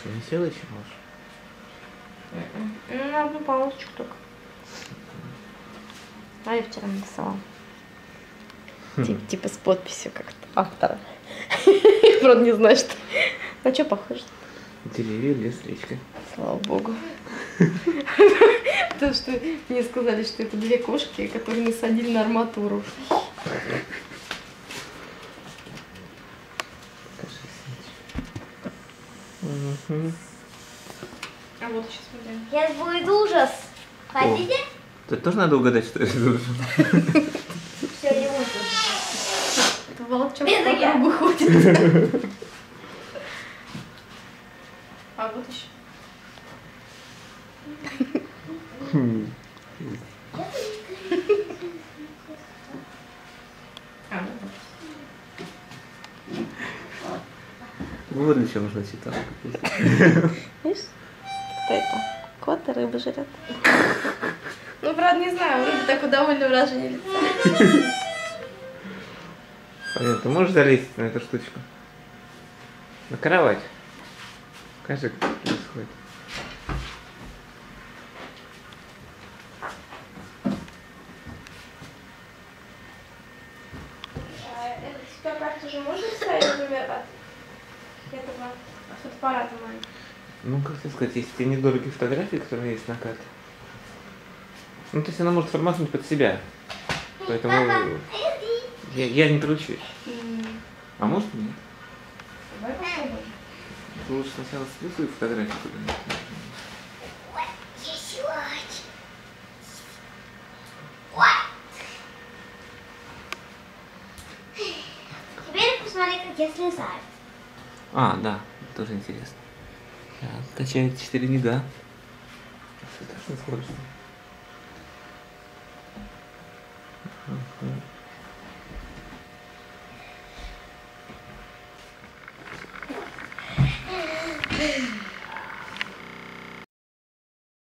Что, не села еще, малыш? Ну, на одну полосочку только. А я вчера написала. Тип- Типа с подписью как-то автора. Я правда не знаю, что. На что похоже? Деревья, лес, речка. Слава богу. Потому что мне сказали, что это две кошки, которые насадили на арматуру. Угу. А вот сейчас смотрим. Сейчас будет ужас. Хотите? Тут тоже надо угадать, что это ужин. Все, не ужас. Это волчок по кругу ходит. А вот еще. А, ну вот. Для чего нужно читать. Видишь? Кто это? Кот и рыба жрет. Ну, правда, не знаю, вроде такое довольно выражение лица. Понятно, ты можешь залезть на эту штучку? На кровать. Покажи, как это происходит. Фотоаппарат уже можно ставить, например, от этого фотоаппарата маленького? Ну, как тебе сказать, если тебе недорогие фотографии, которые есть на карте, ну, то есть она может форматнуть под себя. Поэтому я, я не кручусь. А может нет. Давай попробуем. Лучше сначала свою фотографию. Теперь посмотри, как я слезаю. А, да, тоже интересно. Так, качает 4 гига. Что сходишь? Угу.